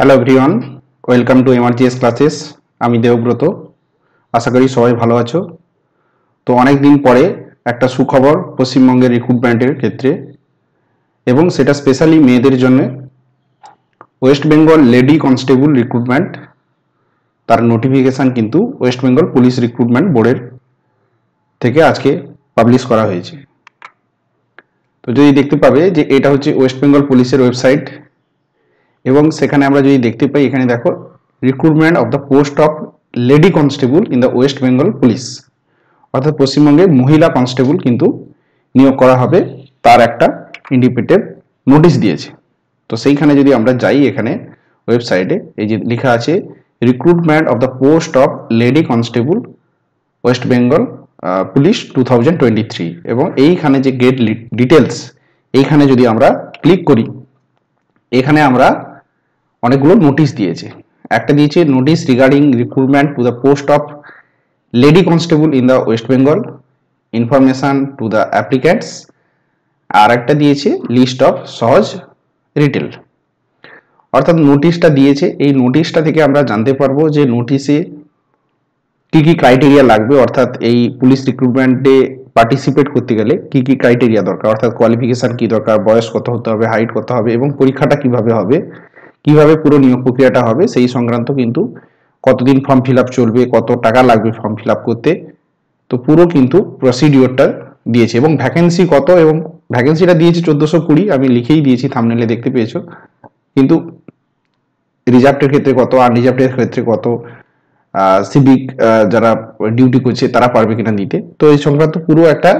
Hello everyone welcome to MRGS classes আমি দেবব্রত। আশা করি সবাই ভালো আছো। তো অনেক দিন পরে একটা সুখবর পশ্চিমবঙ্গের রিক্রুটমেন্টের ক্ষেত্রে, এবং সেটা স্পেশালি মেয়েদের জন্য। West Bengal lady constable recruitment তার নোটিফিকেশান কিন্তু ওয়েস্ট বেঙ্গল পুলিশ রিক্রুটমেন্ট বোর্ডের থেকে আজকে পাবলিশ করা হয়েছে। তো যদি দেখতে পাবে যে এটা হচ্ছে ওয়েস্ট বেঙ্গল পুলিশের ওয়েবসাইট এবং সেখানে আমরা যদি দেখতে পাই, এখানে দেখো recruitment of the post of lady constable in the West Bengal police অর্থাৎ পশ্চিমবঙ্গে মহিলা কনস্টেবল কিন্তু নিয়োগ করা হবে, তার একটা ইন্ডিপেন্ডেন্ট নোটিশ দিয়েছে। তো সেইখানে যদি আমরা যাই এখানে ওয়েবসাইটে এই যে লেখা আছে recruitment of the post of lady constable West Bengal police two এবং এইখানে যে গেট ডিটেলস এইখানে যদি আমরা ক্লিক করি, এখানে আমরা অনেকগুলো নোটিশ দিয়েছে। একটা দিয়েছে notice regarding recruitment to the post of lady constable in the West Bengal information to the applicants আর একটা দিয়েছে লিস্ট অফ সহজ রিটেল অর্থাৎ নোটিশটা দিয়েছে, এই নোটিশটা থেকে আমরা জানতে পারব যে নোটিশে কী কী ক্রাইটেরিয়া লাগবে, অর্থাৎ এই পুলিশ রিক্রুটমেন্টে পার্টিসিপেট করতে গেলে কি কি ক্রাইটেরিয়া দরকার, অর্থাৎ কোয়ালিফিকেশান কি দরকার, বয়স কত হতে হবে হাইট কত হবে এবং পরীক্ষাটা কীভাবে হবে কীভাবে পুরো নিয়োগ প্রক্রিয়াটা হবে, সেই সংক্রান্ত কিন্তু কতদিন ফর্ম ফিল চলবে, কত টাকা লাগবে ফর্ম ফিল করতে, তো পুরো কিন্তু প্রসিডিওরটা দিয়েছে। এবং ভ্যাকেন্সি কত এবং ভ্যাকেন্সিটা দিয়েছে চোদ্দোশো কুড়ি, আমি লিখেই দিয়েছি থামনেলে দেখতে পেয়েছ। কিন্তু রিজার্ভের ক্ষেত্রে কত আনরিজার্ভের ক্ষেত্রে কত সিভিক যারা ডিউটি করছে, তারা পারবে কিনা দিতে তো এই সংক্রান্ত পুরো একটা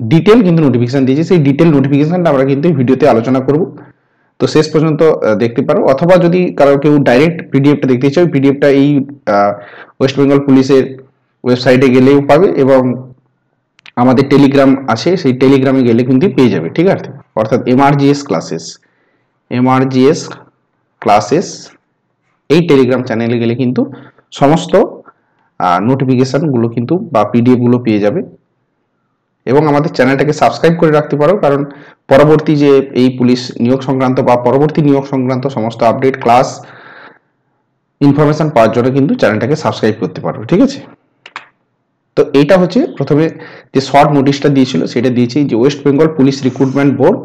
ডিটেল কিন্তু নোটিফিকেশন দিয়েছে। সেই ডিটেল নোটিফিকেশানটা আমরা কিন্তু ভিডিওতে আলোচনা করব। তো শেষ পর্যন্ত দেখতে পারো। অথবা যদি কারও কেউ ডাইরেক্ট পিডিএফটা দেখতে চাও পিডিএফটা এই ওয়েস্ট বেঙ্গল পুলিশের ওয়েবসাইটে গেলেও পাবে এবং আমাদের টেলিগ্রাম আছে, সেই টেলিগ্রামে গেলে কিন্তু পেয়ে যাবে, ঠিক আছে? অর্থাৎ এমআরজিএস ক্লাসেস এমআরজিএস ক্লাসেস এই টেলিগ্রাম চ্যানেলে গেলে কিন্তু সমস্ত নোটিফিকেশানগুলো কিন্তু বা পিডিএফগুলো পেয়ে যাবে। এবং আমাদের চ্যানেলটাকে সাবস্ক্রাইব করে রাখতে পারো, কারণ পরবর্তী যে এই পুলিশ নিয়োগ সংক্রান্ত বা পরবর্তী নিয়োগ সংক্রান্ত সমস্ত আপডেট ক্লাস ইনফরমেশন পাওয়ার জন্য কিন্তু চ্যানেলটাকে সাবস্ক্রাইব করতে পারো, ঠিক আছে? তো এইটা হচ্ছে প্রথমে যে শর্ট নোটিশটা দিয়েছিল, সেটা দিয়েছি যে West Bengal police recruitment board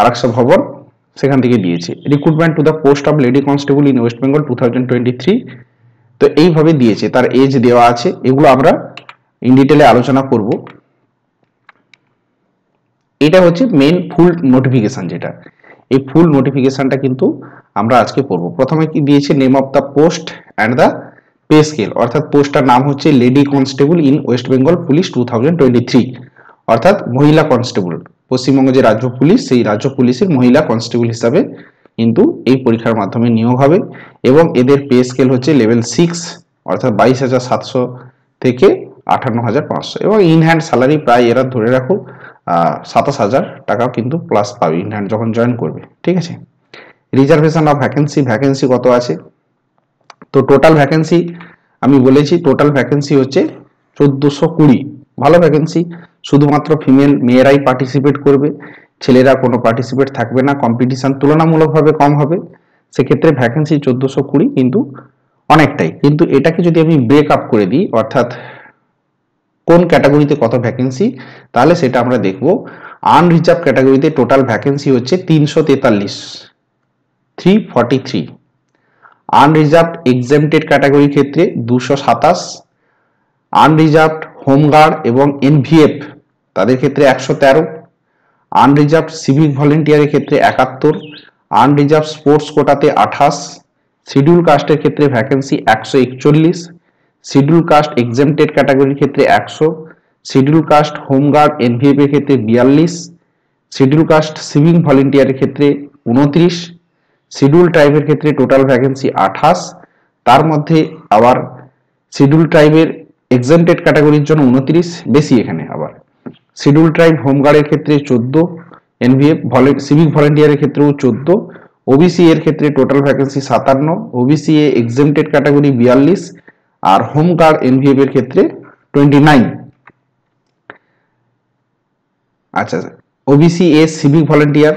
Araksha Bhavan, সেখান থেকে দিয়েছে। Recruitment to the post of lady constable in West Bengal two তো এইভাবে দিয়েছে, তার এজ দেওয়া আছে, এগুলো আমরা ইন ডিটেলে আলোচনা করব। এটা হচ্ছে মেন ফুল নোটিফিকেশন যেটা। এই ফুল নোটিফিকেশনটা কিন্তু আমরা আজকে পড়ব। প্রথমে কি দিয়েছে name of the post and the pay scale অর্থাৎ পোস্টটার নাম হচ্ছে lady constable in West Bengal police two অর্থাৎ মহিলা কনস্টেবল পশ্চিমবঙ্গ যে রাজ্য পুলিশ, সেই রাজ্য পুলিশের মহিলা কনস্টেবল হিসাবে কিন্তু এই পরীক্ষার মাধ্যমে নিয়োগ হবে এবং এদের পে স্কেল হচ্ছে লেভেল সিক্স অর্থাৎ বাইশ হাজার সাতশো থেকে আটান্ন হাজার পাঁচশো। এবং ইন হ্যান্ড স্যালারি প্রায় এরা ধরে রাখো সাতাশ হাজার টাকাও কিন্তু প্লাস পাবে ইন হ্যান্ড যখন জয়েন করবে, ঠিক আছে? রিজার্ভেশন অফ ভ্যাকেন্সি ভ্যাকেন্সি কত আছে? তো টোটাল ভ্যাকেন্সি আমি বলেছি টোটাল ভ্যাকেন্সি হচ্ছে চোদ্দোশো কুড়ি। ভালো ভ্যাকেন্সি শুধুমাত্র ফিমেল মেয়েরাই পার্টিসিপেট করবে, ছেলেরা কোনো পার্টিসিপেট থাকবে না কম্পিটিশান তুলনামূলকভাবে কম হবে। সেক্ষেত্রে ভ্যাকেন্সি চোদ্দোশো কুড়ি কিন্তু অনেকটাই। কিন্তু এটাকে যদি আমি ব্রেক আপ করে দিই, অর্থাৎ কোন ক্যাটাগরিতে কত ভ্যাকেন্সি তাহলে সেটা আমরা দেখব। আনরিজার্ভ ক্যাটাগরিতে টোটাল ভ্যাকেন্সি হচ্ছে তিনশো তেতাল্লিশ three forty three unreserved exempted ক্যাটাগরির ক্ষেত্রে দুশো সাতাশ আনরিজার্ভ হোমগার্ড এবং এনভিএফ তাদের ক্ষেত্রে একশো তেরো আনরিজার্ভ সিভিক ভলেন্টিয়ারের ক্ষেত্রে একাত্তর আনরিজার্ভ স্পোর্টস কোটাতে আঠাশ শিডিউল কাস্টের ক্ষেত্রে ভ্যাকেন্সি একশো একচল্লিশ শিডিউল কাস্ট এক্সামটেড ক্যাটাগরির ক্ষেত্রে একশো শিডিউল কাস্ট হোমগার্ড এনভিএফ এর ক্ষেত্রে বিয়াল্লিশ শিডিউল কাস্ট সিভিং ভলেন্টিয়ারের ক্ষেত্রে উনত্রিশ শিডিউল ট্রাইবের ক্ষেত্রে টোটাল ভ্যাকেন্সি আঠাশ, তার মধ্যে আবার শিডিউল ট্রাইবের এক্সামটেড ক্যাটাগরির জন্য উনত্রিশ বেশি এখানে আবার। শিডিউল ট্রাইব হোমগার্ডের ক্ষেত্রে চোদ্দ এনভিএফ সিভিক ভলেন্টিয়ারের ক্ষেত্রেও চোদ্দ ওবিসি এর ক্ষেত্রে টোটাল ভ্যাকেন্সি সাতান্ন ওবিসি এ এক্সামটেড ক্যাটাগরি বিয়াল্লিশ আর হোমগার্ড এনভিএফ এর ক্ষেত্রে টোয়েন্টি নাইন আচ্ছা। ওবিসি এ সিভিক ভলেন্টিয়ার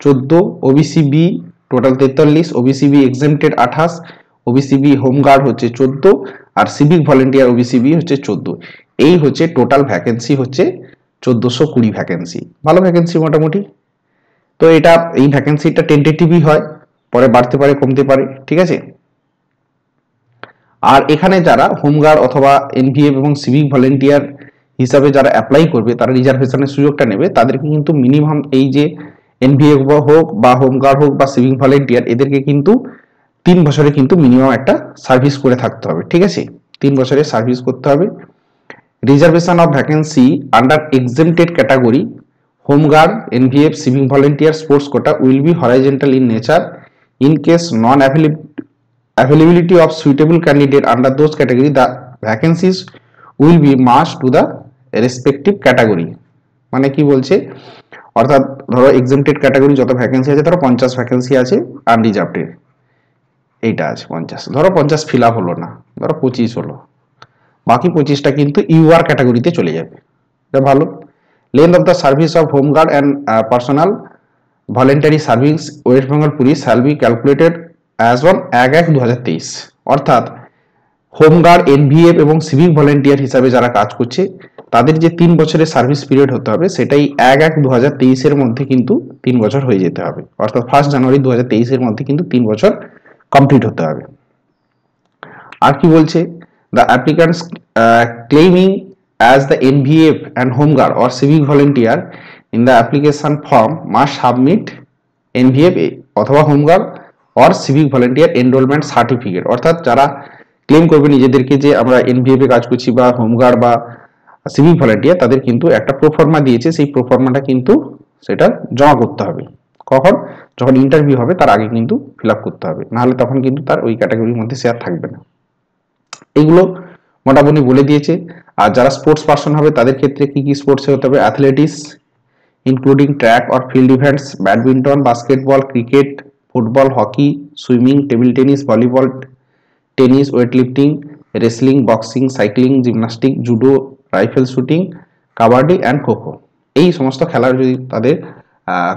চোদ্দ। ওবিসি বি টোটাল তেতাল্লিশ। ওবিসিবি এক্সেমটেড আঠাশ। OBC OBC B home guard হচ্ছে চোদ্দ। আর সিভিক ভলেন্টিয়ার ওবিসি বি হচ্ছে চোদ্দ। এই হচ্ছে টোটাল ভ্যাকেন্সি হচ্ছে চোদ্দোশো কুড়ি ভ্যাকেন্সি ভালো ভ্যাকেন্সি মোটামুটি। তো এটা, এই ভ্যাকেন্সিটা টেন্টেটিভই হয়, পরে বাড়তে পারে, কমতে পারে, ঠিক আছে? আর এখানে যারা হোমগার্ড অথবা এনভিএফ এবং সিভিক ভলেন্টিয়ার হিসাবে যারা অ্যাপ্লাই করবে, তারা রিজার্ভেশনের সুযোগটা নেবে, তাদেরকে কিন্তু মিনিমাম এই যে এনভিএফ হোক বা হোমগার্ড হোক বা সিভিক ভলেন্টিয়ার, এদেরকে কিন্তু তিন বছরে কিন্তু মিনিমাম একটা সার্ভিস করে থাকতে হবে, ঠিক আছে? তিন বছরে সার্ভিস করতে হবে। Reservation of vacancy under exempted category home guard, NVF, civic volunteer sports quota will be horizontal in nature in case non availability of suitable candidate under those category, the vacancies will be matched to the respective category. মানে কি বলছে? অর্থাৎ ধরো exempted category যত vacancy আছে, ধরো পঞ্চাশ vacancy আছে আনরিজার্ভডের এইটা আছে পঞ্চাশ। ধরো পঞ্চাশ ফিল আপ হলো না, ধরো পঁচিশ হলো। বাকি পঁচিশটা কিন্তু ইউআর ক্যাটাগরিতে চলে যাবে। এটা ভালো। Length of the service of home guard and personal voluntary service West Bengal police shall be calculated as on এক এক দু অর্থাৎ হোমগার্ড এনভিএফ এবং সিভিক ভলেন্টিয়ার হিসাবে যারা কাজ করছে, তাদের যে তিন বছরের সার্ভিস পিরিয়ড হতে হবে, সেটাই এক এক দু এর মধ্যে কিন্তু তিন বছর হয়ে যেতে হবে। অর্থাৎ ফার্স্ট জানুয়ারি দু এর মধ্যে কিন্তু তিন বছর কমপ্লিট হতে হবে। আর কি বলছে? The applicants claiming as the NVF and home guard or civic volunteer in the application form must submit NVF অথবা home guard or civic volunteer enrolment certificate অর্থাৎ যারা ক্লেম করবে নিজেদেরকে যে আমরা এনভিএফ কাজ করছি বা হোমগার্ড বা সিভিক ভলেন্টিয়ার তাদের কিন্তু একটা প্রোফর্মা দিয়েছে। সেই প্রোফর্মাটা কিন্তু সেটা জমা করতে হবে। কখন? যখন ইন্টারভিউ হবে, তার আগে কিন্তু ফিল করতে হবে। নাহলে তখন কিন্তু তার ওই ক্যাটাগরির মধ্যে শেয়ার থাকবে না। এগুলো মোটামুটি বলে দিয়েছে। আর যারা স্পোর্টস পার্সন হবে, তাদের ক্ষেত্রে কি কি স্পোর্টসে হতে হবে? Athletics including track or field events badminton basketball cricket football, hockey, swimming, table tennis, volleyball, tennis, weightlifting, wrestling, boxing, cycling, gymnastic, judo, rifle shooting, kabaddi and kho kho এই সমস্ত খেলার যদি তাদের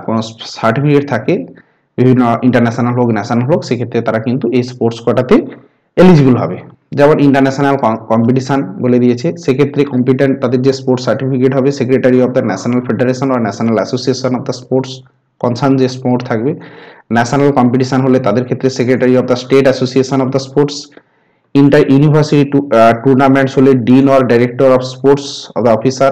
কোনো সার্টিফিকেট থাকে, বিভিন্ন ইন্টারন্যাশনাল হোক ন্যাশনাল হোক, সেক্ষেত্রে তারা কিন্তু এই স্পোর্টস কোটাতে এলিজিবল হবে। যেমন ইন্টারন্যাশনাল কম্পিটিশন বলে দিয়েছে, সেক্ষেত্রে কম্পিটেন্ট তাদের যে স্পোর্টস সার্টিফিকেট হবে secretary of the national federation R national association of the sports concern যে স্পোর্ট থাকবে। ন্যাশনাল কম্পিটিশন হলে তাদের ক্ষেত্রে secretary of the state association of the sports inter university tournaments হলে dean or director of sports of the officer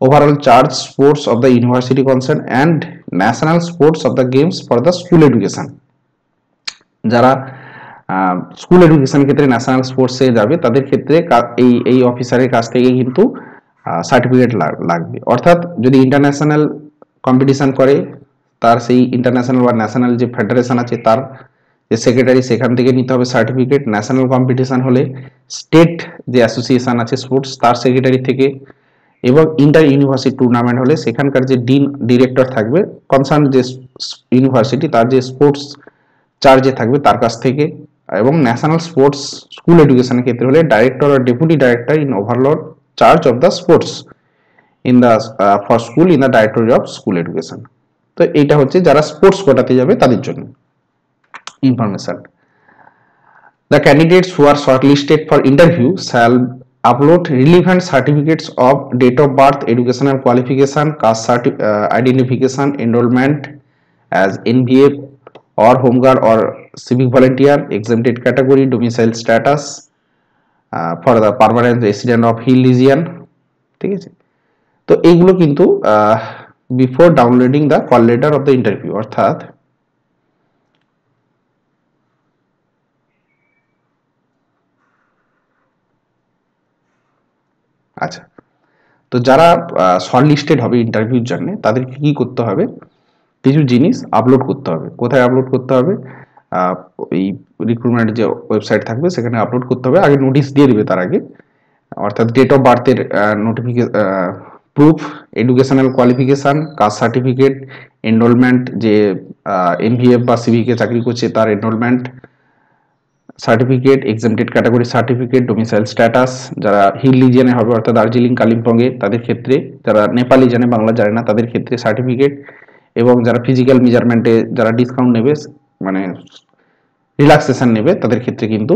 overall charge sports of the university concern and national sports of the games for the school education যারা school education ক্ষেত্রে national স্পোর্টসে যাবে, তাদের ক্ষেত্রে এই এই অফিসারের কাছ থেকে কিন্তু সার্টিফিকেট লাগবে। অর্থাৎ যদি ইন্টারন্যাশনাল কম্পিটিশন করে তার সেই ইন্টারন্যাশনাল বা ন্যাশনাল যে ফেডারেশন আছে, তার যে সেক্রেটারি সেখান থেকে নিতে হবে সার্টিফিকেট ন্যাশনাল কম্পিটিশন হলে স্টেট যে অ্যাসোসিয়েশন আছে স্পোর্টস তার সেক্রেটারি থেকে। এবং ইন্টার ইউনিভার্সিটি টুর্নামেন্ট হলে সেখানকার যে ডিন ডিরেক্টর থাকবে কনসার্ন যে ইউনিভার্সিটি তার যে স্পোর্টস চার্জে থাকবে, তার কাছ থেকে। এবং ন্যাশনাল স্পোর্টস স্কুল এডুকেশনের ক্ষেত্রে হলে director R deputy director in overload charge of the sports in the for school in the directory of school education তো এটা হচ্ছে যারা স্পোর্টস কোটাতে যাবে তাদের জন্য information the candidates who are short listed for interview shall upload relevant certificates of date of birth educational qualification caste cert identification enrolment as N B F or home guard or civic volunteer exempted category domicile status for the permanent resident of hill region ঠিক আছে? তো এইগুলো কিন্তু before downloading the call letter of the interview অর্থাৎ আচ্ছা তো যারা short listed হবে ইন্টারভিউর জন্য, তাদেরকে কি করতে হবে? কিছু জিনিস আপলোড করতে হবে। কোথায় আপলোড করতে হবে? এই রিক্রুটমেন্ট যে ওয়েবসাইট থাকবে, সেখানে আপলোড করতে হবে। আগে নোটিশ দিয়ে দেবে তার আগে। অর্থাৎ date of বার্থের notification proof educational qualification caste certificate enrolment যে এনভিএফ বা সিভিকে চাকরি করছে তার enrolment certificate exempted category certificate domicile status যারা হিল রিজিয়নে হবে অর্থাৎ দার্জিলিং, কালিম্পংয়ে, তাদের ক্ষেত্রে, যারা নেপালি জানে, বাংলা জানে না, তাদের ক্ষেত্রে সার্টিফিকেট এবং যারা ফিজিক্যাল মেজারমেন্টে যারা ডিসকাউন্ট নেবে মানে রিল্যাক্সেশন নেবে, তাদের ক্ষেত্রে কিন্তু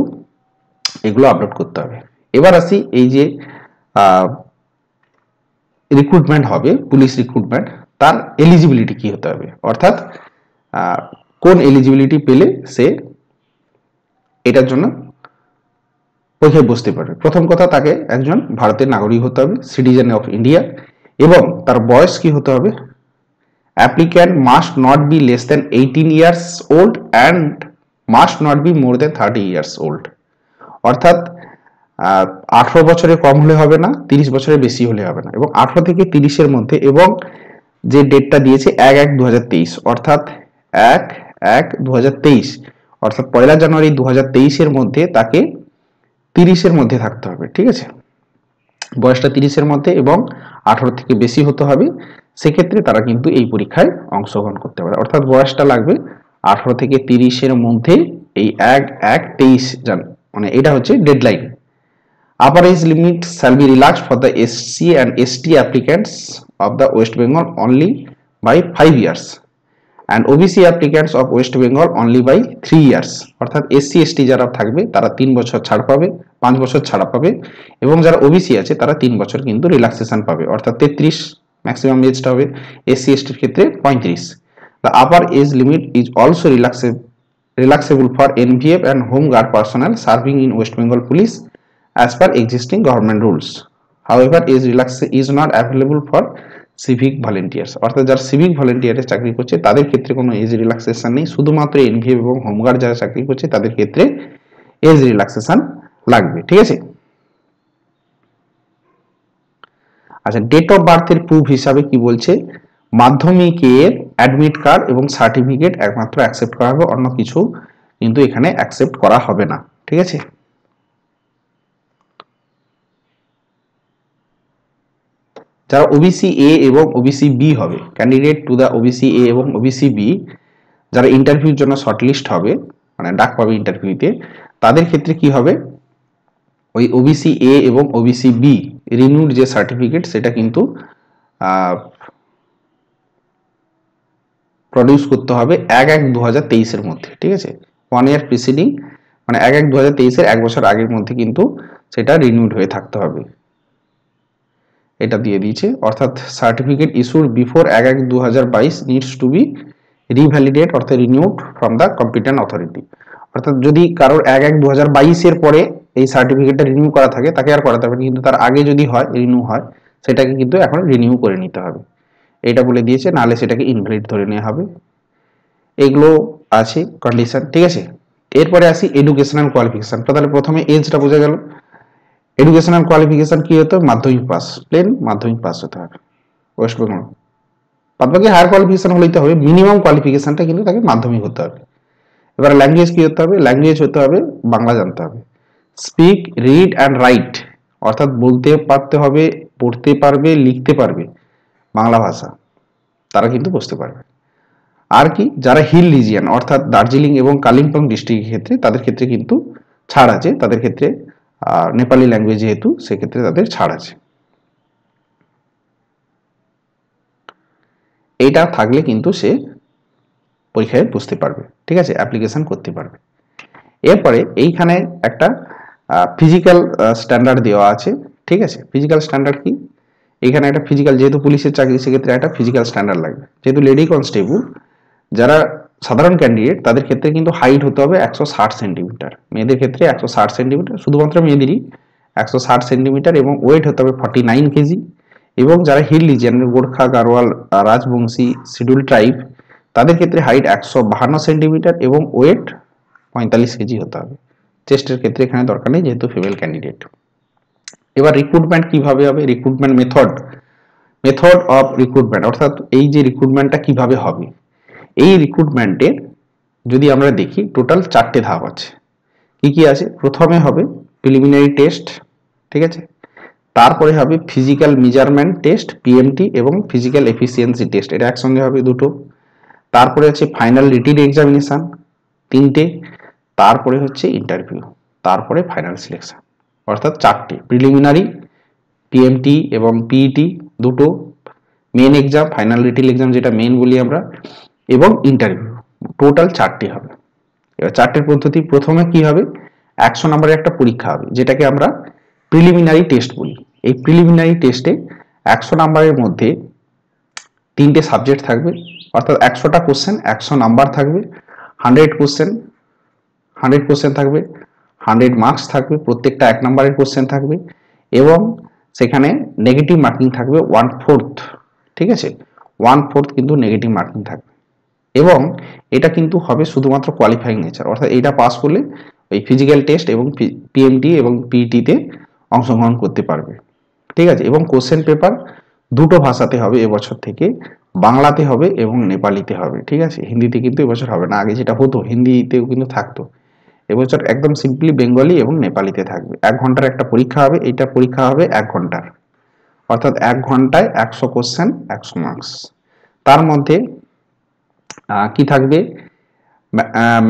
এগুলো আপলোড করতে হবে। এবার আসি এই যে রিক্রুটমেন্ট হবে পুলিশ রিক্রুটমেন্ট তার এলিজিবিলিটি কি হতে হবে? অর্থাৎ কোন এলিজিবিলিটি পেলে সে এটার জন্য পরীক্ষায় বসতে পারবে? প্রথম কথা তাকে একজন ভারতের নাগরিক হতে হবে সিটিজেন অফ ইন্ডিয়া এবং তার বয়স কি হতে হবে? Applicant must not be less than eighteen years old and must not be more than thirty years old অর্থাৎ আঠারো বছরের কম হলে হবে না, তিরিশ বছরের বেশি হলে হবে না। এবং আঠারো থেকে তিরিশের মধ্যে এবং যে ডেটটা দিয়েছে এক এক দু অর্থাৎ এক এক দু অর্থাৎ পয়লা জানুয়ারি দু এর মধ্যে তাকে তিরিশের মধ্যে থাকতে হবে, ঠিক আছে? বয়সটা তিরিশের মধ্যে এবং আঠারো থেকে বেশি হতে হবে, সেক্ষেত্রে তারা কিন্তু এই পরীক্ষায় অংশগ্রহণ করতে পারে। অর্থাৎ বয়সটা লাগবে আঠারো থেকে তিরিশের মধ্যে এই এক এক তেইশ মানে এটা হচ্ছে deadline upper age limit shall be relax for the SC and ST applicants of the West Bengal only by five years and OBC applicants of West Bengal only by three years অর্থাৎ SC ST যারা থাকবে, তারা তিন বছর ছাড় পাবে, পাঁচ বছর ছাড়া পাবে, এবং যারা ওবিসি আছে, তারা তিন বছর কিন্তু রিল্যাক্সেশন পাবে। অর্থাৎ তেত্রিশ ম্যাক্সিমাম এজটা হবে এসসি এসটির ক্ষেত্রে পঁয়ত্রিশ। The upper age limit is also relaxable relaxable for NVF and home guard personnel serving in West Bengal Police as per existing government rules. However, is relax is not available for civic volunteers অর্থাৎ যারা civic ভলেন্টিয়ারে চাকরি করছে তাদের ক্ষেত্রে কোনো age relaxation নেই। শুধুমাত্র NVF এবং হোমগার্ড যারা চাকরি করছে তাদের ক্ষেত্রে এজ রিল্যাক্সেশন লাগবে। ঠিক আছে? আচ্ছা ডেট অফ বার্থের প্রুফ হিসাবে কি বলছে? মাধ্যমিকের অ্যাডমিট কার্ড এবং সার্টিফিকেট একমাত্র অ্যাকসেপ্ট করা হবে অন্য কিছু কিন্তু এখানে অ্যাকসেপ্ট করা হবে না। ঠিক আছে? যারা ওবিসি এ এবং ওবিসি বি হবে। Candidate to the OBC A এবং ওবিসি বি যারা ইন্টারভিউর জন্য শর্টলিস্ট হবে মানে ডাক পাবে ইন্টারভিউতে তাদের ক্ষেত্রে কি হবে? ওই ওবিসি এ এবং ওবিসি বি রিনিউড যে সার্টিফিকেট সেটা কিন্তু প্রডিউস করতে হবে এক এক দু হাজার তেইশের মধ্যে, ঠিক আছে? ওয়ান ইয়ার প্রিসিডিং মানে এক এক দু হাজার তেইশের এক বছর আগের মধ্যে কিন্তু সেটা রিনিউড হয়ে থাকতে হবে। এটা দিয়ে দিয়েছে। অর্থাৎ সার্টিফিকেট ইস্যুড বিফোর এক এক দু হাজার বাইশ নিডস টু বি রিভ্যালিডেট অর্থাৎ renewed from the competent authority অর্থাৎ যদি কারোর এক এক দু হাজার বাইশের পরে এই সার্টিফিকেটটা রিনিউ করা থাকে, তাকে আর করাতে হবে কিন্তু তার আগে যদি হয় রিনিউ হয়, সেটাকে কিন্তু এখন রিনিউ করে নিতে হবে। এটা বলে দিয়েছে, নাহলে সেটাকে ইনভ্যালিড ধরে নেওয়া হবে। এগুলো আছে কন্ডিশন ঠিক আছে? এরপরে আসি এডুকেশনাল কোয়ালিফিকেশন তাহলে প্রথমে এজটা বোঝা গেল। এডুকেশনাল কোয়ালিফিকেশন কি হতো? মাধ্যমিক পাস প্লেন মাধ্যমিক পাস হতে হবে। ওয়েস্ট বেঙ্গল বাদবাকি হায়ার কোয়ালিফিকেশন হলেই তো হবে। মিনিমাম কোয়ালিফিকেশনটা কিন্তু তাকে মাধ্যমিক হতে হবে। এবার ল্যাঙ্গুয়েজ কি হতে হবে? ল্যাঙ্গুয়েজ হতে হবে, বাংলা জানতে হবে। স্পিক রিড অ্যান্ড রাইট অর্থাৎ বলতে পারতে হবে, পড়তে পারবে, লিখতে পারবে বাংলা ভাষা। তারা কিন্তু বুঝতে পারবে। আর কি? যারা হিল রিজিয়ান অর্থাৎ দার্জিলিং এবং কালিম্পং ডিস্ট্রিক্টের ক্ষেত্রে, তাদের ক্ষেত্রে কিন্তু ছাড় আছে। তাদের ক্ষেত্রে নেপালি ল্যাঙ্গুয়েজ যেহেতু, সেক্ষেত্রে তাদের ছাড় আছে। এইটা থাকলে কিন্তু সে পরীক্ষায় বুঝতে পারবে, ঠিক আছে? অ্যাপ্লিকেশন করতে পারবে। এরপরে এইখানে একটা ফিজিক্যাল স্ট্যান্ডার্ড দেওয়া আছে, ঠিক আছে? ফিজিক্যাল স্ট্যান্ডার্ড কি? এখানে একটা ফিজিক্যাল যেহেতু পুলিশের চাকরি, সেক্ষেত্রে একটা ফিজিক্যাল স্ট্যান্ডার্ড লাগবে। যেহেতু লেডি কনস্টেবল যারা সাধারণ ক্যান্ডিডেট তাদের ক্ষেত্রে কিন্তু হাইট হতে হবে একশো ষাট সেন্টিমিটার মেয়েদের ক্ষেত্রে একশো ষাট সেন্টিমিটার শুধুমাত্র মেয়েদেরই একশো ষাট সেন্টিমিটার এবং ওয়েট হতে হবে ফর্টি নাইন কেজি এবং যারা hill region Gorkha, Garhwal, Rajbanshi schedule tribe তাদের ক্ষেত্রে হাইট একশো বাহান্ন সেন্টিমিটার এবং ওয়েট পঁয়তাল্লিশ কেজি হতে হবে। চেস্টের ক্ষেত্রে এখানে দরকার নেই, যেহেতু ফিমেল ক্যান্ডিডেট এবার রিক্রুটমেন্ট কীভাবে হবে? Recruitment method method of recruitment অর্থাৎ এই যে রিক্রুটমেন্টটা কীভাবে হবে? এই রিক্রুটমেন্টের যদি আমরা দেখি টোটাল চারটে ধাপ আছে। কি কি আছে? প্রথমে হবে প্রিলিমিনারি টেস্ট ঠিক আছে? তারপরে হবে ফিজিক্যাল মেজারমেন্ট টেস্ট পিএমটি এবং ফিজিক্যাল এফিসিয়েন্সি টেস্ট এটা একসঙ্গে হবে দুটো। তারপরে হচ্ছে ফাইনাল রিটিন এক্সামিনেশান তিনটে। তারপরে হচ্ছে ইন্টারভিউ তারপরে ফাইনাল সিলেকশান অর্থাৎ চারটে। প্রিলিমিনারি পিএমটি এবং পিইটি e দুটো। Main exam final written exam যেটা মেন বলি আমরা এবং ইন্টারভিউ টোটাল চারটি হবে। এবার চারটের পদ্ধতি, প্রথমে কি হবে? একশো নম্বরের একটা পরীক্ষা হবে, যেটাকে আমরা প্রিলিমিনারি টেস্ট বলি। এই প্রিলিমিনারি টেস্টে একশো নাম্বারের মধ্যে তিনটে সাবজেক্ট থাকবে, অর্থাৎ একশোটা কোশ্চেন একশো নাম্বার থাকবে হান্ড্রেড কোশ্চেন হান্ড্রেড কোশ্চেন থাকবে হান্ড্রেড মার্কস থাকবে, প্রত্যেকটা এক নাম্বারের কোশ্চেন থাকবে, এবং সেখানে নেগেটিভ মার্কিং থাকবে ওয়ান ফোর্থ ঠিক আছে? ওয়ান ফোর্থ কিন্তু নেগেটিভ মার্কিং থাকবে। এবং এটা কিন্তু হবে শুধুমাত্র কোয়ালিফাইং নেচার অর্থাৎ এটা পাস করলে ওই ফিজিক্যাল টেস্ট এবং পিএমটি এবং পিইটিতে অংশগ্রহণ করতে পারবে। ঠিক আছে? এবং কোশ্চেন পেপার দুটো ভাষাতে হবে এবছর থেকে, বাংলাতে হবে এবং নেপালিতে হবে। ঠিক আছে? হিন্দিতে কিন্তু এবছর হবে না। আগে যেটা হতো, হিন্দিতেও কিন্তু থাকতো। এবছর একদম সিম্পলি বেঙ্গলি এবং নেপালিতে থাকবে। এক ঘণ্টার একটা পরীক্ষা হবে, এইটা পরীক্ষা হবে এক ঘণ্টার। অর্থাৎ এক ঘন্টায় একশো কোশ্চেন একশো মার্কস তার মধ্যে কি থাকবে?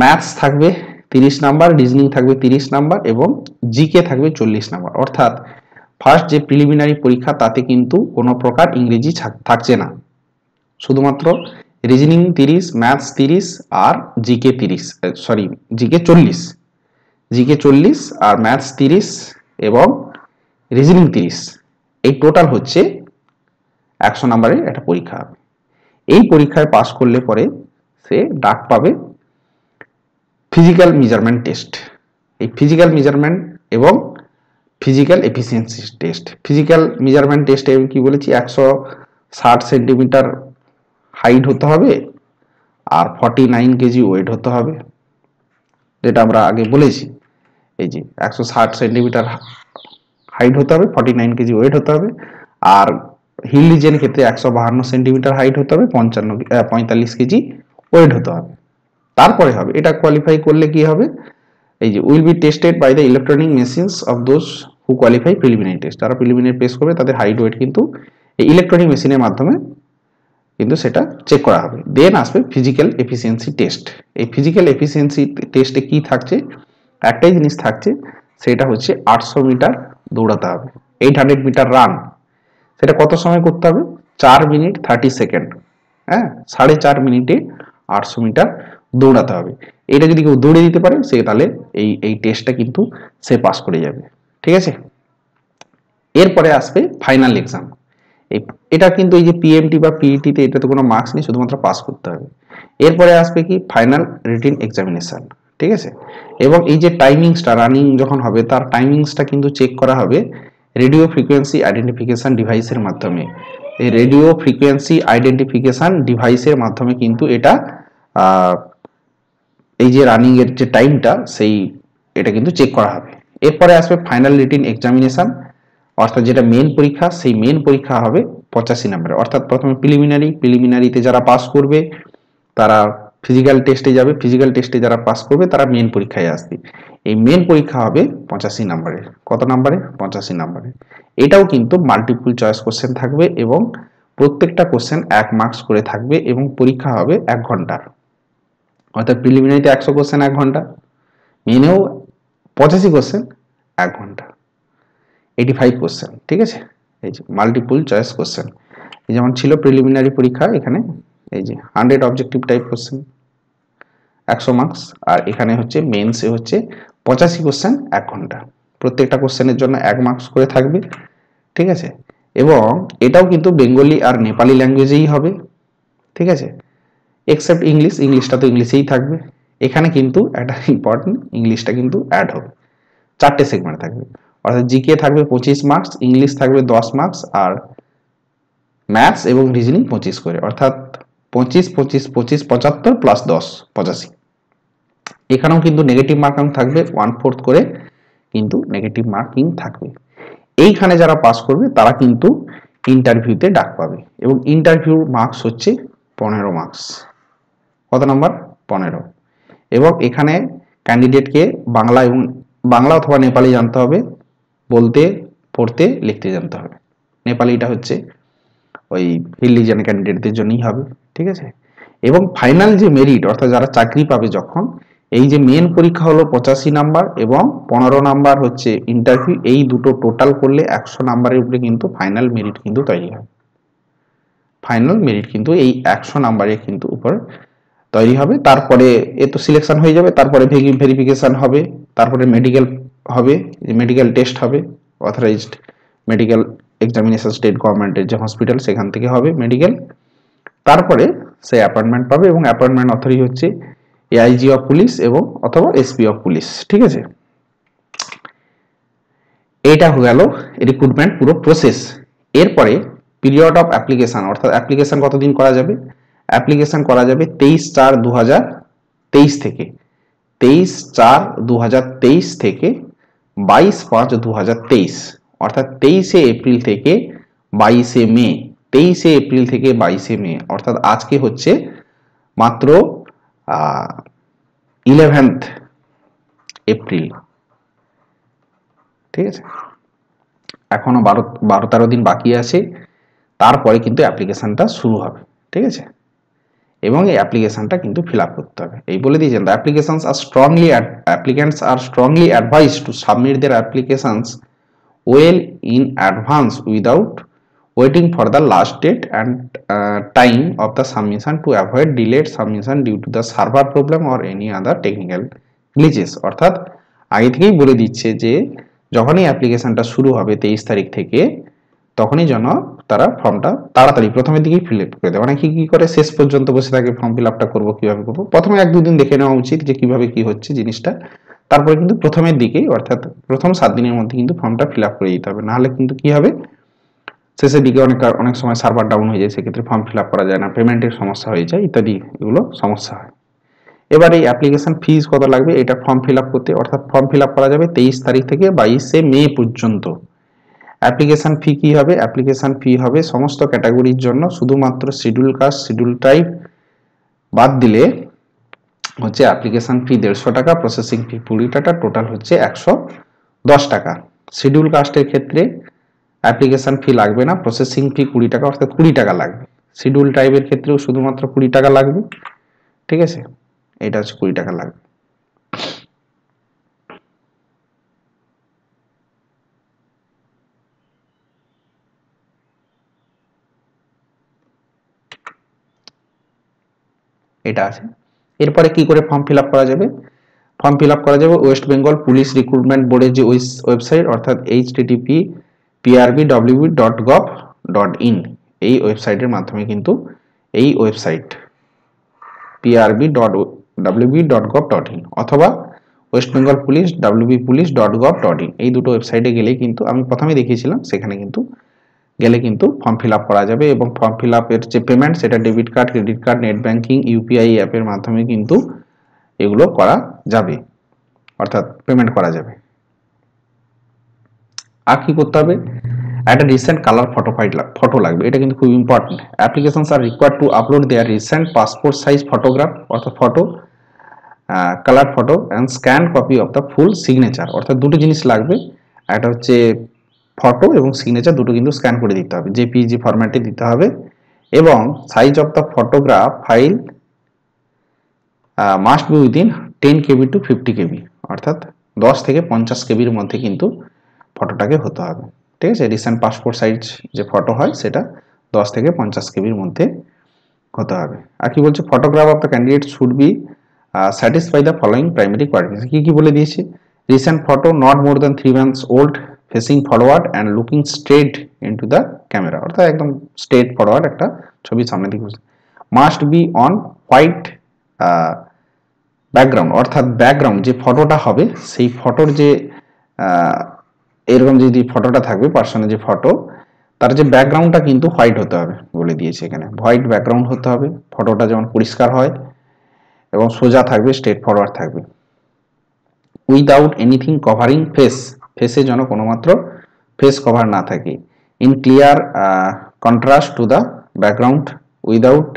ম্যাথস থাকবে তিরিশ নাম্বার রিজনিং থাকবে তিরিশ নাম্বার এবং জিকে থাকবে চল্লিশ নাম্বার। অর্থাৎ ফার্স্ট যে প্রিলিমিনারি পরীক্ষা, তাতে কিন্তু কোনো প্রকার ইংরেজি থাকছে না। শুধুমাত্র রিজনিং তিরিশ ম্যাথস তিরিশ আর জিকে তিরিশ সরি জিকে চল্লিশ। জিকে চল্লিশ আর ম্যাথস তিরিশ এবং রিজনিং তিরিশ। এই টোটাল হচ্ছে একশো নাম্বারের একটা পরীক্ষা। হবে এই পরীক্ষায় পাশ করলে পরে সে ডাক পাবে ফিজিক্যাল মেজারমেন্ট টেস্ট এই ফিজিক্যাল মেজারমেন্ট এবং physical efficiency test physical measurement টেস্টে কি বলেছি? একশো ষাট সেন্টিমিটার হাইট হতে হবে আর ফর্টি নাইন কেজি ওয়েট হতে হবে। যেটা আমরা আগে বলেছি। এই যে একশো ষাট সেন্টিমিটার হাইট হতে হবে ফর্টি নাইন কেজি ওয়েট হতে হবে। আর হিল রিজেন ক্ষেত্রে একশো বাহান্ন সেন্টিমিটার হাইট হতে হবে, পঞ্চান্ন পঁয়তাল্লিশ কেজি ওয়েট হতে হবে। তারপরে হবে, এটা কোয়ালিফাই করলে কি হবে? এই যে will be tested by the electronic machines of those who qualify preliminary test যারা প্রিলিমিনারি পেস করবে, তাদের হাইট ওয়েট কিন্তু এই ইলেকট্রনিক মেশিনের মাধ্যমে কিন্তু সেটা চেক করা হবে। দেন আসবে ফিজিক্যাল এফিসিয়েন্সি টেস্ট এই ফিজিক্যাল এফিসিয়েন্সি টেস্টে কি থাকছে? একটাই জিনিস থাকছে, সেটা হচ্ছে আটশো মিটার দৌড়াতে হবে। এইট হান্ড্রেড মিটার রান সেটা কত সময় করতে হবে? চার মিনিট থার্টি সেকেন্ড হ্যাঁ সাড়ে চার মিনিটে আটশো মিটার দৌড়াতে হবে। এটা যদি কেউ দৌড়ে দিতে পারে, সে তাহলে এই এই টেস্টটা কিন্তু সে পাস করে যাবে। ঠিক আছে? এরপরে আসবে ফাইনাল এক্সাম এই, এটা কিন্তু এই যে পিএমটি বা পিইটিতে e এটাতে কোনো মার্কস নেই, শুধুমাত্র পাস করতে হবে। এরপরে আসবে কি? ফাইনাল রিটিন এক্সামিনেশন ঠিক আছে? এবং এই যে টাইমিংসটা রানিং যখন হবে, তার টাইমিংসটা কিন্তু চেক করা হবে রেডিও ফ্রিকোয়েন্সি আইডেন্টিফিকেশন ডিভাইসের মাধ্যমে। এই রেডিও ফ্রিকোয়েন্সি আইডেন্টিফিকেশন ডিভাইসের মাধ্যমে কিন্তু এটা এই যে রানিং এর যে টাইমটা সেই এটা কিন্তু চেক করা হবে। এরপরে আসবে ফাইনাল রিটিন এক্সামিনেশন অর্থাৎ যেটা মেন পরীক্ষা, সেই মেন পরীক্ষা হবে পঁচাশি নাম্বারে অর্থাৎ প্রথমে প্রিলিমিনারি প্রিলিমিনারিতে যারা পাস করবে, তারা ফিজিক্যাল টেস্টে যাবে ফিজিক্যাল টেস্টে যারা পাস করবে, তারা মেন পরীক্ষায় আসবে। এই মেন পরীক্ষা হবে পঁচাশি নাম্বারে কত নাম্বারে পঁচাশি নাম্বারে এটাও কিন্তু মাল্টিপুল চয়েস কোশ্চেন থাকবে এবং প্রত্যেকটা কোশ্চেন এক মার্কস করে থাকবে এবং পরীক্ষা হবে এক ঘণ্টার। অর্থাৎ প্রিলিমিনারিতে একশো কোশ্চেন এক ঘণ্টা মেনেও পঁচাশি কোশ্চেন এক ঘণ্টা। এইটি ফাইভ কোশ্চেন ঠিক আছে? এই যে মাল্টিপুল চয়েস কোশ্চেন যেমন ছিল প্রিলিমিনারি পরীক্ষা, এখানে এই যে হান্ড্রেড অবজেক্টিভ টাইপ কোশ্চেন একশো মার্কস আর এখানে হচ্ছে মেন্সে হচ্ছে পঁচাশি কোশ্চেন এক ঘণ্টা। প্রত্যেকটা কোশ্চেনের জন্য এক মার্কস করে থাকবে, ঠিক আছে? এবং এটাও কিন্তু বেঙ্গলি আর নেপালি ল্যাঙ্গুয়েজেই হবে, ঠিক আছে? এক্সেপ্ট ইংলিশ ইংলিশটা তো ইংলিশেই থাকবে। এখানে কিন্তু একটা ইম্পর্টেন্ট ইংলিশটা কিন্তু অ্যাড হবে। চারটে সেগমেন্ট থাকবে। অর্থাৎ জিকে থাকবে পঁচিশ মার্কস ইংলিশ থাকবে দশ মার্কস আর ম্যাথস এবং রিজনিং পঁচিশ করে। অর্থাৎ পঁচিশ পঁচিশ পঁচিশ, পঁচাত্তর প্লাস দশ, পঁচাশি। এখানেও কিন্তু নেগেটিভ মার্কিং থাকবে ওয়ান ফোর্থ করে কিন্তু নেগেটিভ মার্কিং থাকবে। এইখানে যারা পাস করবে, তারা কিন্তু ইন্টারভিউতে ডাক পাবে এবং ইন্টারভিউ মার্কস হচ্ছে পনেরো মার্কস কত নম্বর পনেরো। এবং এখানে ক্যান্ডিডেটকে বাংলা এবং বাংলা অথবা নেপালি জানতে হবে, বলতে, পড়তে, লিখতে জানতে হবে। নেপালিটা হচ্ছে ওই রিলিজিয়ান ক্যান্ডিডেটদের জন্যই হবে। ঠিক আছে? এবং ফাইনাল যে মেরিট অর্থাৎ যারা চাকরি পাবে যখন, এই যে মেন পরীক্ষা হলো পঁচাশি নাম্বার এবং পনেরো নাম্বার হচ্ছে ইন্টারভিউ এই দুটো টোটাল করলে একশো নাম্বারের উপরে কিন্তু ফাইনাল মেরিট কিন্তু তৈরি হয়। ফাইনাল মেরিট কিন্তু এই একশো নাম্বারের কিন্তু উপর তৈরি হবে। তারপরে এ তো সিলেকশন হয়ে যাবে, তারপরে ভেরিফিকেশন হবে, তারপরে মেডিকেল হবে মেডিকেল টেস্ট হবে অথরাইজড মেডিকেল এক্সামিনেশন স্টেট গভর্নমেন্টের যে হসপিটাল সেখান থেকে হবে মেডিকেল তারপরে সে অ্যাপয়েন্টমেন্ট পাবে এবং অ্যাপয়েন্টমেন্ট অথরিটি হচ্ছে এআইজি অফ পুলিশ এবং অথবা এসপি অফ পুলিশ ঠিক আছে? এটা হয়ে গেল রিক্রুটমেন্ট পুরো প্রসেস এরপরে পিরিয়ড অফ অ্যাপ্লিকেশন অর্থাৎ অ্যাপ্লিকেশন কতদিন করা যাবে? অ্যাপ্লিকেশন করা যাবে তেইশ চার দু হাজার তেইশ থেকে। তেইশ চার দু হাজার তেইশ থেকে বাইশ পাঁচ দু হাজার তেইশ, অর্থাৎ তেইশে এপ্রিল থেকে বাইশে মে। তেইশে এপ্রিল থেকে বাইশে মে, অর্থাৎ আজকে হচ্ছে মাত্র ইলেভেন্থ এপ্রিল। ঠিক আছে? এখনও বারো বারো তেরো দিন বাকি আছে। তারপরে কিন্তু অ্যাপ্লিকেশনটা শুরু হবে। ঠিক আছে? এবং এই অ্যাপ্লিকেশানটা কিন্তু ফিল করতে হবে। এই বলে দিয়েছেন the applications are strongly applicants are strongly advise to submit their applications well in advance without waiting for the last date and uh, time of the submission to avoid delayed submission due to the server problem or any other technical glitches. অর্থাৎ আগে থেকেই বলে দিচ্ছে যে যখনই অ্যাপ্লিকেশনটা শুরু হবে তেইশ তারিখ থেকে তখনই যেন তারা ফর্মটা তাড়াতাড়ি প্রথমের দিকেই ফিল আপ করে দেয়। অনেকে কি করে শেষ পর্যন্ত বসে থাকে ফর্ম ফিল আপটা করব কীভাবে করব? প্রথমে এক দুদিন দেখে নেওয়া উচিত যে কীভাবে কি হচ্ছে জিনিসটা। তারপরে কিন্তু প্রথমের দিকেই অর্থাৎ প্রথম সাত দিনের মধ্যে কিন্তু ফর্মটা ফিল আপ করে দিতে হবে। নাহলে কিন্তু কি হবে? শেষের দিকে অনেক অনেক সময় সার্ভার ডাউন হয়ে যায়, সেক্ষেত্রে ফর্ম ফিল করা যায় না পেমেন্টের সমস্যা হয়ে যায়, ইত্যাদি এগুলো সমস্যা হয়। এবার এই অ্যাপ্লিকেশন ফিজ কত লাগবে, এটা ফর্ম ফিল করতে, অর্থাৎ ফর্ম ফিল করা যাবে তেইশ তারিখ থেকে বাইশে মে পর্যন্ত। অ্যাপ্লিকেশন ফি কী হবে? অ্যাপ্লিকেশন ফি হবে সমস্ত ক্যাটাগরির জন্য শুধুমাত্র শিডিউল কাস্ট শিডিউল টাইপ বাদ দিলে হচ্ছে অ্যাপ্লিকেশান ফি দেড়শো টাকা প্রসেসিং ফি কুড়ি টাকা টোটাল হচ্ছে একশো দশ টাকা। শিডিউল কাস্টের ক্ষেত্রে অ্যাপ্লিকেশন ফি লাগবে না প্রসেসিং ফি কুড়ি টাকা, অর্থাৎ কুড়ি টাকা লাগবে। শিডিউল টাইপের ক্ষেত্রেও শুধুমাত্র কুড়ি টাকা লাগবে, ঠিক আছে? এটা হচ্ছে কুড়ি টাকা লাগবে। এটা আছে। এরপরে কি করে ফর্ম ফিল করা যাবে? ফর্ম ফিল করা যাবে ওয়েস্ট বেঙ্গল পুলিশ রিক্রুটমেন্ট বোর্ডের যে ওয়েবসাইট, অর্থাৎ এইচ ইন এই ওয়েবসাইটের মাধ্যমে কিন্তু এই ওয়েবসাইট ইন অথবা West Bengal police WB police dot gov dot in এই দুটো ওয়েবসাইটে গেলেই কিন্তু আমি প্রথমে দেখিয়েছিলাম, সেখানে কিন্তু গেলে কিন্তু ফর্ম ফিল করা যাবে এবং ফর্ম ফিল যে পেমেন্ট সেটা debit card credit card net banking UPI অ্যাপের মাধ্যমে কিন্তু এগুলো করা যাবে, অর্থাৎ পেমেন্ট করা যাবে। আর কি করতে হবে? একটা recent colour photo file photo লাগবে। এটা কিন্তু খুব important applications are required to upload their recent passport size photograph অর্থাৎ photo colour photo and scan copy of the full signature অর্থাৎ দুটো জিনিস লাগবে। একটা হচ্ছে ফটো এবং সিগনেচার দুটো কিন্তু স্ক্যান করে দিতে হবে। জেপিজি ফরম্যাটে দিতে হবে। এবং size of the photograph file must be within ten KB to fifty KB অর্থাৎ দশ থেকে পঞ্চাশ কেবির মধ্যে কিন্তু ফটোটাকে হতে হবে। ঠিক আছে? রিসেন্ট পাসপোর্ট সাইজ যে ফটো হয়, সেটা দশ থেকে পঞ্চাশ কেবির মধ্যে হতে হবে। আর কি বলছে? Photograph of the candidate should be satisfy the following primary qualification কী কী বলে দিয়েছে? Recent photo not more than three months old facing forward and looking straight into the camera অর্থাৎ একদম স্ট্রেট ফরওয়ার্ড একটা ছবি সামনে দিকে must be on white background অর্থাৎ ব্যাকগ্রাউন্ড যে ফটোটা হবে, সেই ফটোর যে এরকম যদি ফটোটা থাকবে পার্সনের যে ফটো তার যে ব্যাকগ্রাউন্ডটা কিন্তু হোয়াইট হতে হবে বলে দিয়েছে এখানে। হোয়াইট ব্যাকগ্রাউন্ড হতে হবে ফটোটা যেমন পরিষ্কার হয় এবং সোজা থাকবে স্ট্রেট ফরওয়ার্ড থাকবে। উইদাউট এনিথিং কভারিং ফেস ফেসে যেন কোনোমাত্র ফেস কভার না থাকে। In clear contrast to the background without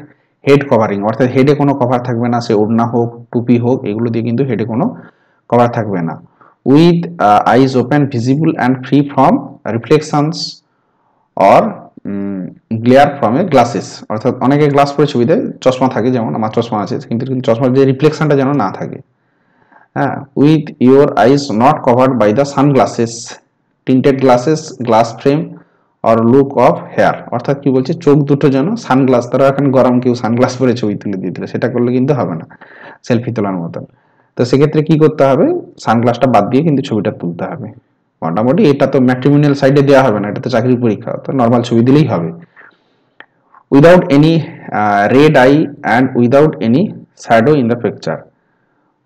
head covering অর্থাৎ হেডে কোনো কভার থাকবে না, সে ওড়না হোক, টুপি হোক, এগুলো দিয়ে কিন্তু হেডে কোনো কভার থাকবে না। With eyes open visible and free from reflections or glare from a glasses অর্থাৎ অনেকে গ্লাস পরে ছবিতে চশমা থাকে যেমন, আমার চশমা আছে, কিন্তু কিন্তু চশমার যে রিফ্লেকশনটা যেন না থাকে। হ্যাঁ with your eyes not covered by the sunglasses tinted glasses, glass frame or look of hair অর্থাৎ কি বলছে, চোখ দুটো যেন সানগ্লাস তারা এখন গরম কেউ সানগ্লাস পরে ছবি তুলে দিয়ে দিল সেটা করলে কিন্তু হবে না সেলফি তোলার মতন। তো সেক্ষেত্রে কি করতে হবে? সানগ্লাসটা বাদ দিয়ে কিন্তু ছবিটা তুলতে হবে। মোটামুটি এটা তো ম্যাট্রিমিনিয়াল সাইডে দেওয়া হবে না, এটা তো চাকরির পরীক্ষা, তো নর্মাল ছবি দিলেই হবে। Without any red eye and without any shadow in the picture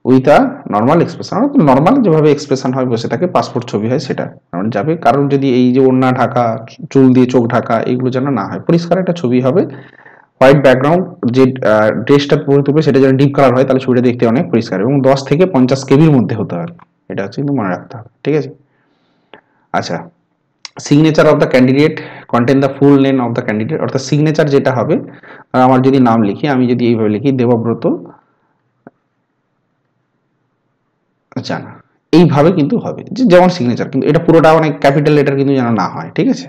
with a normal expression normal যেভাবে এক্সপ্রেশন হয়, বসে থাকে পাসপোর্ট ছবি হয় সেটা। মানে যাবে, কারণ যদি এই যে ওড়না ঢাকা, চুল দিয়ে চোখ ঢাকা, এগুলো যেন না হয়, পরিষ্কার একটা ছবি হবে। হোয়াইট ব্যাকগ্রাউন্ড যে ড্রেসটা পরে থাকবে সেটা যেন ডিপ কালার হয়, তাহলে ছবিটা দেখতে অনেক পরিষ্কার এবং দশ থেকে পঞ্চাশ কেবির মধ্যে হতে হবে এটা হচ্ছে কিন্তু মনে রাখতে হবে, ঠিক আছে? আচ্ছা signature of the candidate contain the full name of the candidate অর্থাৎ সিগনেচার যেটা হবে আমার যদি নাম লিখি, আমি যদি এইভাবে লিখি, দেবব্রত জানা। এইভাবে কিন্তু হবে যেমন সিগনেচার কিন্তু এটা পুরোটা অনেক ক্যাপিটাল লেটার কিন্তু যেন না হয়, ঠিক আছে?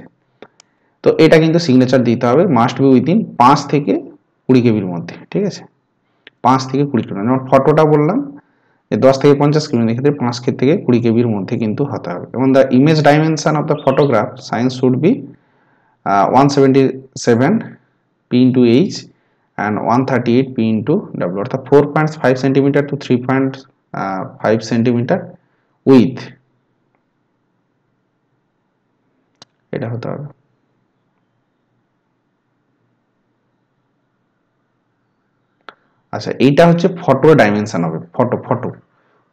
তো এটা কিন্তু সিগনেচার দিতে হবে মাস্ট বি উইদিন পাঁচ থেকে কুড়ি কেবির মধ্যে, ঠিক আছে? পাঁচ থেকে কুড়ি কেবি, যেমন ফটোটা বললাম, যে দশ থেকে পঞ্চাশ কেবির ক্ষেত্রে পাঁচ কে থেকে কুড়ি কেবির মধ্যে কিন্তু হতে হবে। এবং the image dimension of the photograph science should be one seventy seven P into H and one thirty eight P into W অর্থাৎ four point five centimetre to three point five centimetre with এটা হতে হবে। আচ্ছা এইটা হচ্ছে photo dimension হবে photo photo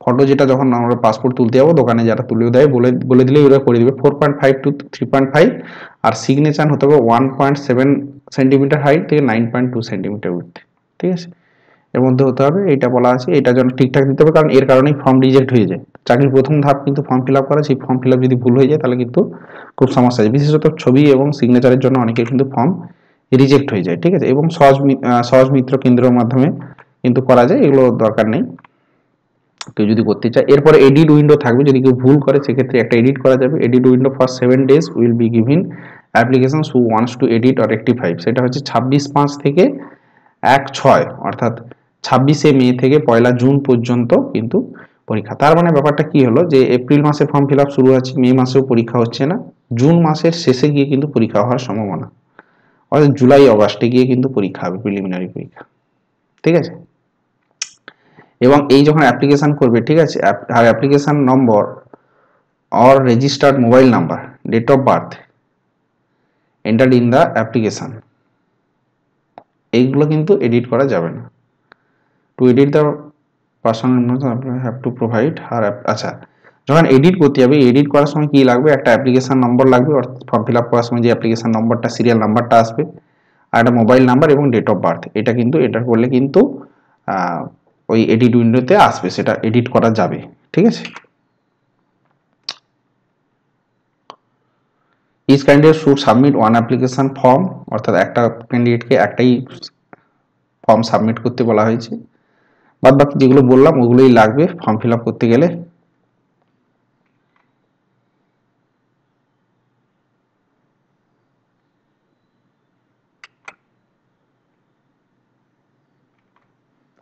photo যেটা যখন আমরা পাসপোর্ট তুলতে যাব, দোকানে যারা তুলে দেয়, বলে বলে দিলে ওরা করে দিবে। Four point five to three point five R signature হতে হবে one point seven centimetre height থেকে nine point two centimetre with ঠিক আছে? এর মধ্যে হতে হবে এটা বলা আছে এটা যেন ঠিকঠাক দিতে হবে, কারণ এর কারণেই ফর্ম রিজেক্ট হয়ে যায়। চাকরির প্রথম ধাপ কিন্তু ফর্ম ফিল আপ করা, সেই ফর্ম ফিল আপ যদি ভুল হয়ে যায়, তাহলে কিন্তু খুব সমস্যা আছে। বিশেষত ছবি এবং সিগনেচারের জন্য অনেকে কিন্তু ফর্ম রিজেক্ট হয়ে যায়, ঠিক আছে? এবং সহজ সহজ মিত্র কেন্দ্রের মাধ্যমে কিন্তু করা যায়, এগুলো দরকার নেই। কেউ যদি করতে চায়, এরপরে এডিট উইন্ডো থাকবে, যদি কেউ ভুল করে, সেক্ষেত্রে একটা এডিট করা যাবে। Edit window for seven days will be given application who wants to edit or rectify সেটা হচ্ছে ছাব্বিশ পাঁচ থেকে এক ছয়, অর্থাৎ ছাব্বিশে মে থেকে পয়লা জুন পর্যন্ত কিন্তু পরীক্ষা। তার মানে ব্যাপারটা কি হলো যে, এপ্রিল মাসে ফর্ম ফিল আপ শুরু আছে মে মাসেও পরীক্ষা হচ্ছে না, জুন মাসের শেষে গিয়ে কিন্তু পরীক্ষা হওয়ার সম্ভাবনা। অর্থাৎ জুলাই, অগাস্টে গিয়ে কিন্তু পরীক্ষা হবে প্রিলিমিনারি পরীক্ষা। ঠিক আছে? এবং এই যখন অ্যাপ্লিকেশান করবে, ঠিক আছে? আর application number or registered mobile number date of birth entered in the application এইগুলো কিন্তু এডিট করা যাবে না। To edit the personal information have to provide আর আচ্ছা যখন এডিট করতে যাবে এডিট করার সময় কি লাগবে? একটা অ্যাপ্লিকেশান নম্বর লাগবে ফর্ম ফিল আপ করার সময় যে অ্যাপ্লিকেশান নম্বরটা সিরিয়াল নাম্বারটা আসবে, আর একটা মোবাইল নাম্বার এবং ডেট অফ বার্থ এটা কিন্তু এটার করলে কিন্তু ওই এডিট উইন্ডোতে আসবে, সেটা এডিট করা যাবে, ঠিক আছে? Each candidate should submit one application form অর্থাৎ একটা ক্যান্ডিডেটকে একটাই ফর্ম সাবমিট করতে বলা হয়েছে। বাদ বাকি যেগুলো বললাম, ওগুলোই লাগবে ফর্ম ফিল আপ করতে গেলে।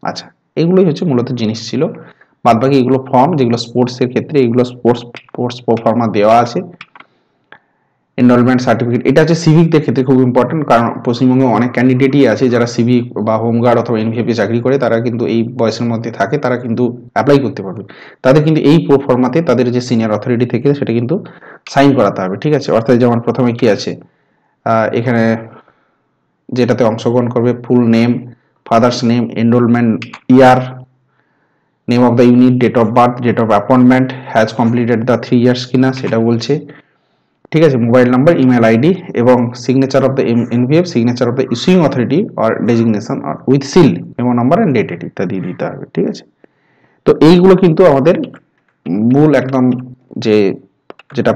আচ্ছা এগুলোই হচ্ছে মূলত জিনিস ছিল। বাদ বাকি এগুলো ফর্ম যেগুলো স্পোর্টসের ক্ষেত্রে এগুলো স্পোর্টস স্পোর্টস পারফর্মার দেওয়া আছে। এনরোলমেন্ট সার্টিফিকেট এটা হচ্ছে সিভিকদের ক্ষেত্রে খুব ইম্পর্টেন্ট কারণ পশ্চিমবঙ্গে অনেক ক্যান্ডিডেটই আছে যারা সিভিক বা হোমগার্ড অথবা এনভিএফে চাকরি করে, তারা কিন্তু এই বয়সের মধ্যে থাকে, তারা কিন্তু অ্যাপ্লাই করতে পারবে। তাদের কিন্তু এই প্রোফর্মাতে তাদের যে সিনিয়র অথরিটি থেকে সেটা কিন্তু সাইন করাতে হবে, ঠিক আছে? অর্থাৎ যেমন প্রথমে কি আছে এখানে যেটাতে অংশগ্রহণ করবে full name father's name enrolment year name of the unit date of birth date of appointment has completed the three years কিনা সেটা বলছে ঠিক আছে মোবাইল নাম্বার ইমেল আইডি এবং signature of the NVF signature of the issuing authority or designation or with seal এবং number and date ইত্যাদি দিতে হবে ঠিক আছে তো এইগুলো কিন্তু আমাদের মূল একদম যে, যেটা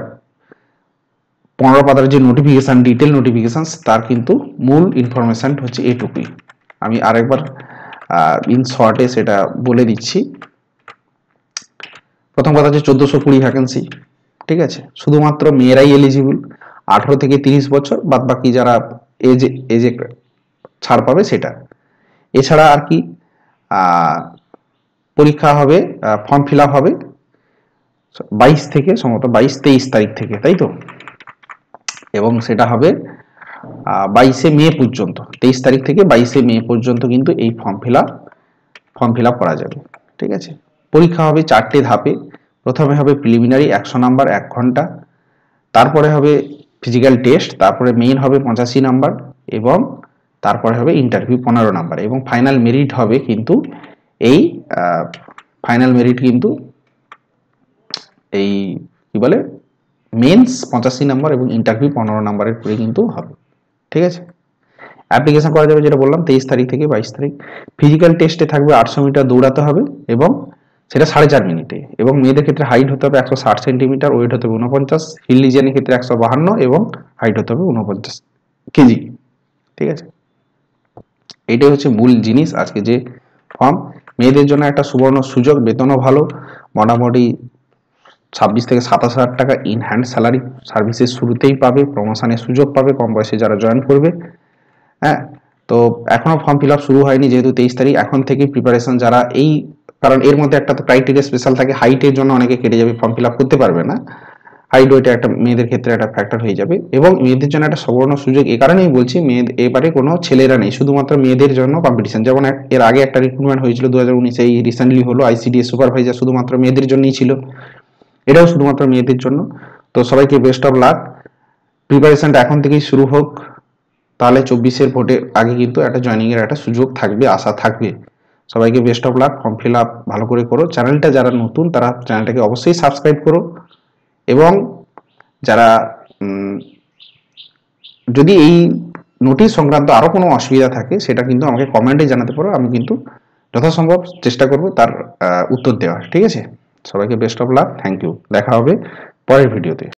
পনেরো পাতার যে নোটিফিকেশান ডিটেল নোটিফিকেশান তার কিন্তু মূল ইনফরমেশান হচ্ছে এটুকুই। আমি আরেকবার ইন শর্টে সেটা বলে দিচ্ছি। প্রথম কথা হচ্ছে চোদ্দোশো কুড়ি ভ্যাকেন্সি ঠিক আছে? শুধুমাত্র মেয়েরাই এলিজিবল আঠারো থেকে তিরিশ বছর বাদ বাকি যারা এজে এজে ছাড় পাবে সেটা। এছাড়া আর কি পরীক্ষা হবে ফর্ম ফিল হবে, বাইশ থেকে, সম্ভবত বাইশ, তেইশ তারিখ থেকে, তাই তো? এবং সেটা হবে বাইশে মে পর্যন্ত, তেইশ তারিখ থেকে বাইশে মে পর্যন্ত কিন্তু এই ফর্ম ফিল ফর্ম ফিল করা যাবে, ঠিক আছে? পরীক্ষা হবে চারটে ধাপে, প্রথমে হবে প্রিলিমিনারি একশো নাম্বার এক ঘণ্টা, তারপরে হবে ফিজিক্যাল টেস্ট তারপরে মেইন হবে পঁচাশি নাম্বার এবং তারপরে হবে ইন্টারভিউ পনেরো নাম্বার এবং ফাইনাল মেরিট হবে কিন্তু এই ফাইনাল মেরিট কিন্তু এই কি বলে? মেন্স পঁচাশি নাম্বার এবং ইন্টারভিউ পনেরো নাম্বারের পরে কিন্তু হবে। ঠিক আছে? অ্যাপ্লিকেশন করা যাবে যেটা বললাম, তেইশ তারিখ থেকে বাইশ তারিখ। ফিজিক্যাল টেস্টে থাকবে আটশো মিটার দৌড়াতে হবে এবং সেটা সাড়ে চার মিনিটে। এবং মেয়েদের ক্ষেত্রে হাইট হতে হবে একশো ষাট সেন্টিমিটার ওয়েট হতে হবে উনপঞ্চাশ হিল ডিজাইনের ক্ষেত্রে একশো বাহান্ন এবং হাইট হতে হবে উনপঞ্চাশ কেজি। ঠিক আছে? এটাই হচ্ছে মূল জিনিস আজকে যে ফর্ম মেয়েদের জন্য একটা সুবর্ণ সুযোগ, বেতনও ভালো, মোটামুটি ছাব্বিশ থেকে সাতাশ হাজার টাকা ইন হ্যান্ড স্যালারি সার্ভিসের শুরুতেই পাবে প্রমোশনের সুযোগ পাবে, কম বয়সে যারা জয়েন করবে। হ্যাঁ তো এখনও ফর্ম ফিল আপ শুরু হয়নি যেহেতু তেইশ তারিখ। এখন থেকে প্রিপারেশন যারা এই, কারণ এর মধ্যে একটা তো ক্রাইটেরিয়া স্পেশাল থাকে হাইটের জন্য অনেকে কেটে যাবে ফর্ম ফিল আপ করতে পারবে না। হাইট ওইটা একটা, মেয়েদের ক্ষেত্রে একটা ফ্যাক্টর হয়ে যাবে এবং মেয়েদের জন্য একটা সুবর্ণ সুযোগ, এ কারণেই বলছি মেয়ে এবারে কোনো ছেলেরা নেই, শুধুমাত্র মেয়েদের জন্য কম্পিটিশন যেমন এর আগে একটা রিক্রুটমেন্ট হয়েছিল দু হাজার উনিশে, এই রিসেন্টলি হলো আইসিডিএস সুপারভাইজার শুধুমাত্র মেয়েদের জন্যই ছিল। এটাও শুধুমাত্র মেয়েদের জন্য। তো সবাইকে বেস্ট অফ লাক প্রিপারেশনটা এখন থেকেই শুরু হোক। তাহলে চব্বিশের ভোটে আগে কিন্তু একটা জয়নিংয়ের একটা সুযোগ থাকবে, আশা থাকবে। সবাইকে best of luck form fill up ভালো করে করো। চ্যানেলটা যারা নতুন, তারা চ্যানেলটাকে অবশ্যই সাবস্ক্রাইব করো। এবং যারা যদি এই নোটিশ সংক্রান্ত আরও কোনো অসুবিধা থাকে, সেটা কিন্তু আমাকে কমেন্টে জানাতে পারো। আমি কিন্তু যথাসম্ভব চেষ্টা করব তার উত্তর দেওয়ার। ঠিক আছে? সবাইকে best of luck thank you দেখা হবে পরের ভিডিওতে